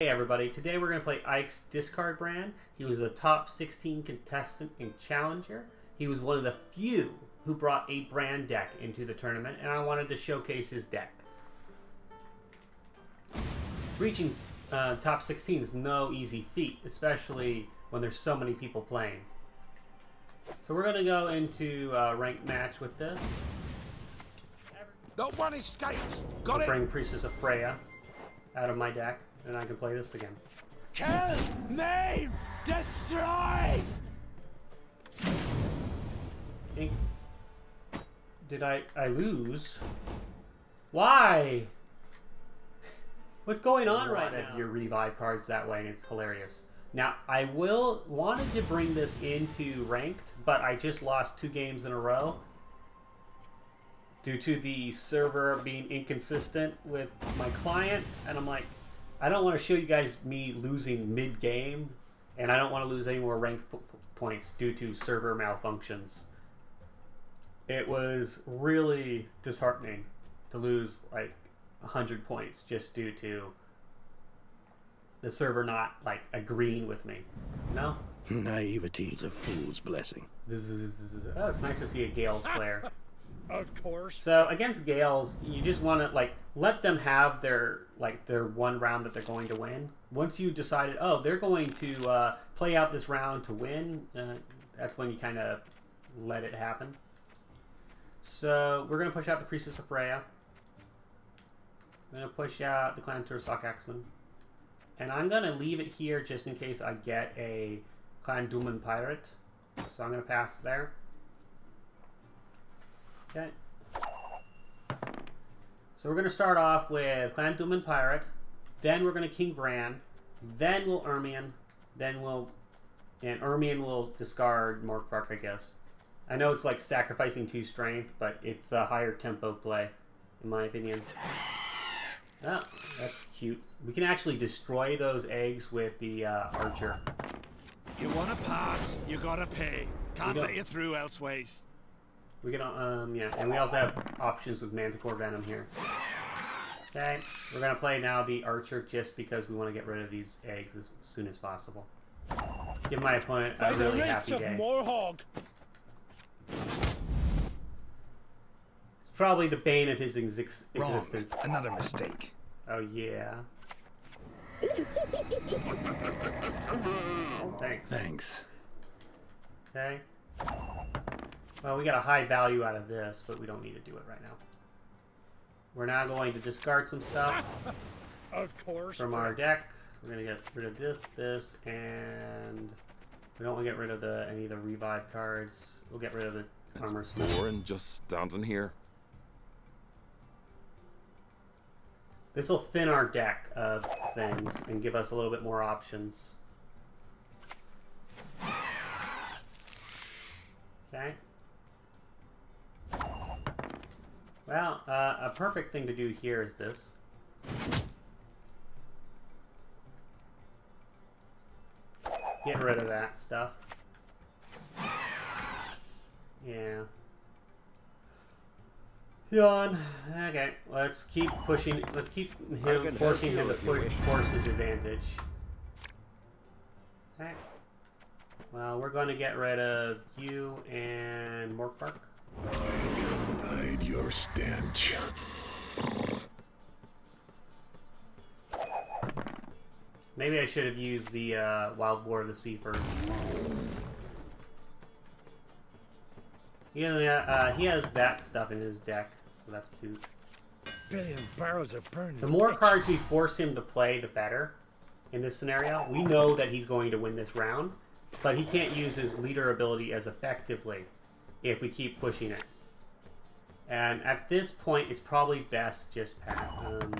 Hey everybody, today we're going to play Ike's Discard Bran. He was a top 16 contestant in Challenger. He was one of the few who brought a Bran deck into the tournament, and I wanted to showcase his deck. Reaching uh, top 16 is no easy feat, especially when there's so many people playing. So we're going to go into a ranked match with this. No one escapes. Got I'll it. bring Priestess of Freya out of my deck, and I can play this again. Kill, Name! destroy. Ink. Did I I lose? Why? What's going on right now? Your revive cards that way, and it's hilarious. Now I will wanted to bring this into ranked, but I just lost two games in a row due to the server being inconsistent with my client, and I'm like, I don't want to show you guys me losing mid game, and I don't want to lose any more rank p- p- points due to server malfunctions. It was really disheartening to lose like 100 points just due to the server not like agreeing with me no Naivety is a fool's blessing. this is oh, it's nice to see a gales player Of course. so against gales you just want to like let them have their like their one round that they're going to win. Once you decided oh they're going to uh, play out this round to win uh, that's when you kind of let it happen. So we're going to push out the priestess of freya. I'm to push out the clan Tuirseach axeman. And i'm going to leave it here just in case i get a clan Dimun pirate. So i'm going to pass there okay so we're going to start off with Clan Dimun Pirate, then we're going to King Bran, then we'll Ermion, then we'll... And Ermion will discard Morkvarg, I guess. I know it's like sacrificing two strength, but it's a higher tempo play, in my opinion. Oh, that's cute. We can actually destroy those eggs with the uh, Archer. You want to pass? You gotta pay. Can't let you through elseways. We can, um, yeah, and we also have options with Manticore Venom here. Okay, we're gonna play now the Archer just because we want to get rid of these eggs as soon as possible. Give my opponent a really happy day. Morhog. It's probably the bane of his exis- Wrong. existence. Another mistake. Oh yeah. Thanks. Thanks. Okay. Well, we got a high value out of this, but we don't need to do it right now. We're now going to discard some stuff Of course. from our deck. We're gonna get rid of this, this, and we don't want to get rid of the any of the revive cards. We'll get rid of the armor smith. More and just standing here. This will thin our deck of things and give us a little bit more options. Okay. Well, uh, a perfect thing to do here is this. Get rid of that stuff. Yeah. Yawn. Okay, let's keep pushing. Let's keep him forcing him to push force his advantage. Okay. Well, we're going to get rid of you and Morkvarg. Hide your stench. Maybe I should have used the uh, Wild Boar of the Sea first. Yeah, uh, he has that stuff in his deck, so that's cute. Billion barrels of burning. The more cards we force him to play, the better. In this scenario, we know that he's going to win this round, but he can't use his leader ability as effectively if we keep pushing it. And at this point, it's probably best just pass. Um,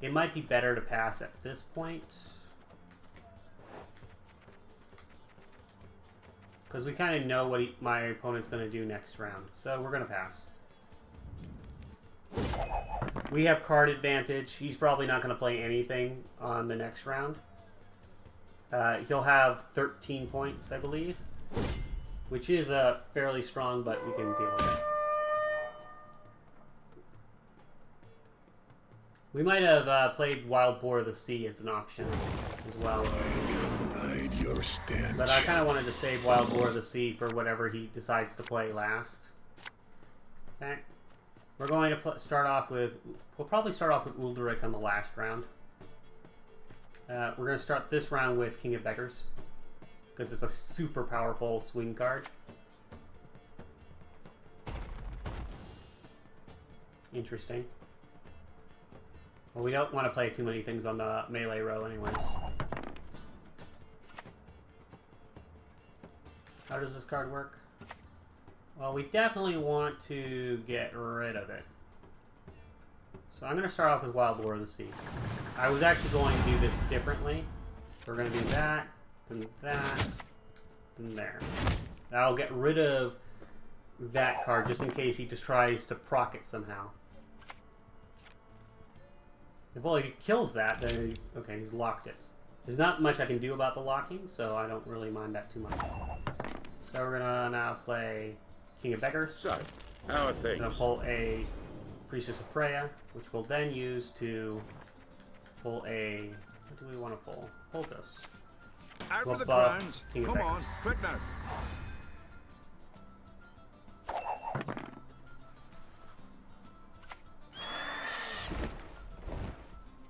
it might be better to pass at this point. Because we kind of know what he, my opponent's going to do next round. So we're going to pass. We have card advantage. He's probably not going to play anything on the next round. Uh, he'll have 13 points, I believe. Which is uh, fairly strong, but we can deal with it. We might have uh, played Wild Boar of the Sea as an option as well. But I kind of wanted to save Wild Boar of the Sea for whatever he decides to play last. Okay. We're going to start off with... We'll probably start off with Udalryk on the last round. Uh, we're going to start this round with King of Beggars. Because it's a super powerful swing card. Interesting. Well, we don't want to play too many things on the melee row anyways. How does this card work? Well, we definitely want to get rid of it. So I'm going to start off with Wild Boar of the Sea. I was actually going to do this differently. So we're going to do that, then that, and there. I'll get rid of that card just in case he just tries to proc it somehow. If well he kills that, then he's okay. He's locked it. There's not much I can do about the locking, so I don't really mind that too much. So we're gonna now play King of Beggars. So, how are We're gonna pull a Priestess of Freya, which we'll then use to pull a. What do we want to pull? Pull this. Out Well, the crowns. King of Come on, quick now.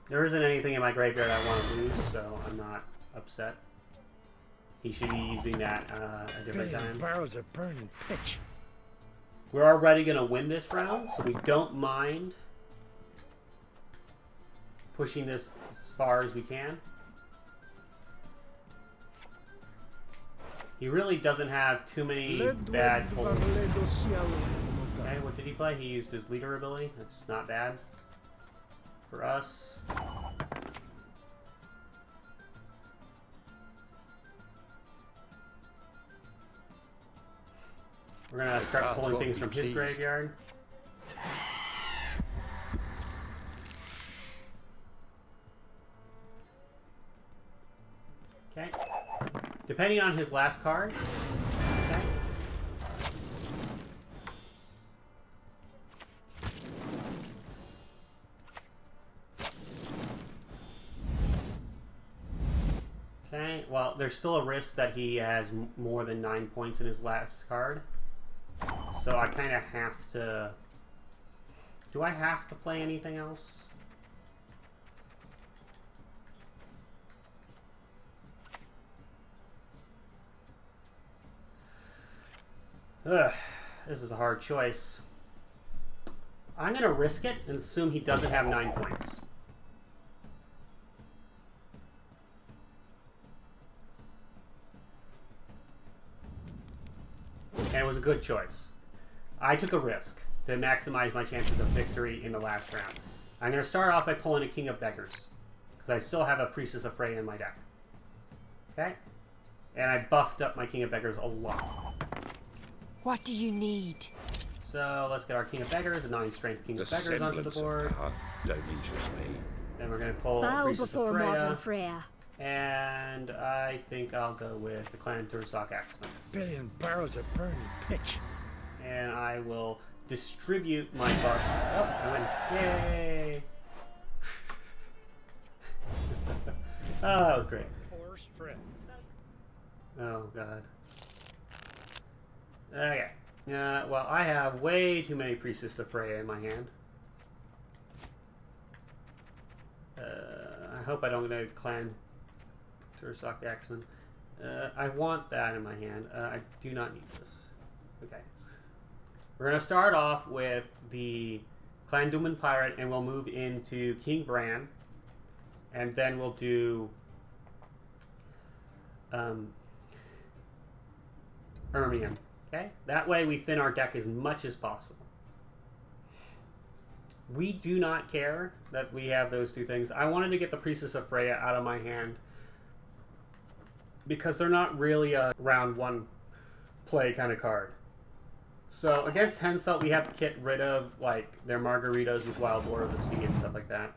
There isn't anything in my graveyard I want to lose, so I'm not upset. He should be using that uh, a different time. barrels of burning pitch. We're already going to win this round, so we don't mind pushing this as far as we can. He really doesn't have too many bad pulls. Okay, what did he play? He used his leader ability. That's not bad for us. We're gonna start pulling things from his graveyard. Okay. Depending on his last card. There's still a risk that he has more than nine points in his last card. So I kind of have to. Do I have to play anything else? Ugh, this is a hard choice. I'm gonna risk it and assume he doesn't have nine points. And it was a good choice. I took a risk to maximize my chances of victory in the last round. I'm going to start off by pulling a King of Beggars, because I still have a Priestess of Freya in my deck. Okay? And I buffed up my King of Beggars a lot. What do you need? So let's get our King of Beggars, a 9 strength King The of Beggars onto the semblance of board. power don't interest me. Then we're going to pull Bow Priestess before of Freya. mortal Freya. And I think I'll go with the Clan Tuirseach Axeman. Billion barrels of burning pitch. and I will distribute my buffs. Oh, I win. Yay! oh, that was great. Friend. Oh, God. Okay. Uh, well, I have way too many Priestess of Freya in my hand. Uh, I hope I don't get a Clan Tuirseach Axeman. Uh, I want that in my hand. Uh, I do not need this. Okay. We're going to start off with the Clan Dimun Pirate, and we'll move into King Bran. And then we'll do um. Okay? That way we thin our deck as much as possible. We do not care that we have those two things. I wanted to get the Priestess of Freya out of my hand because they're not really a round one play kind of card. So against Henselt, we have to get rid of like their margaritas with Wild Boar of the Sea and stuff like that.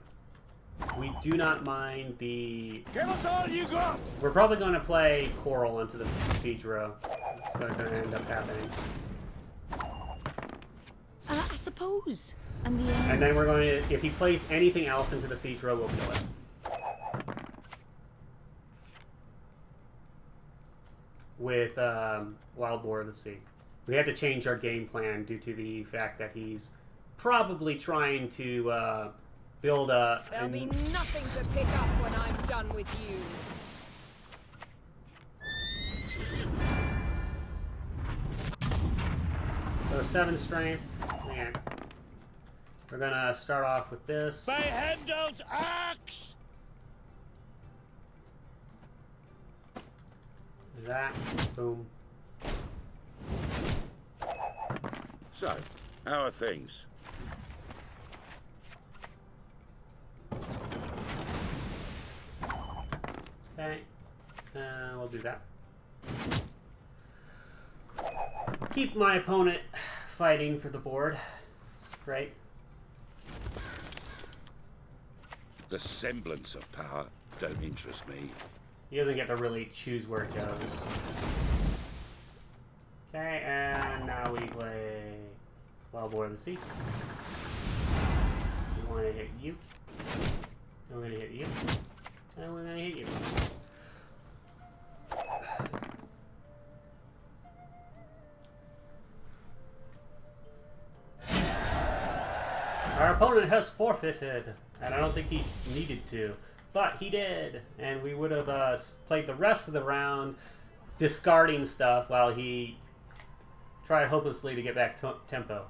We do not mind the. Give us all you got! We're probably going to play Coral into the siege row. That's going to end up happening. Uh, I suppose. And the end. And then we're going to, if he plays anything else into the siege row, we'll kill it. With um, Wild Boar of the Sea. We had to change our game plan due to the fact that he's probably trying to uh, build a. There'll be nothing to pick up when I'm done with you. So seven strength. Man. We're gonna start off with this. By Hemdall's axe! That. Boom. So, how are things? Okay. Uh, we'll do that. Keep my opponent fighting for the board. Great. The semblance of power don't interest me. He doesn't get to really choose where it goes. Okay, and now we play Boar of the Sea. We want to hit you. And we're going to hit you. And we're going to hit you. Our opponent has forfeited, and I don't think he needed to, but he did, and we would have uh, played the rest of the round discarding stuff while he tried hopelessly to get back tempo.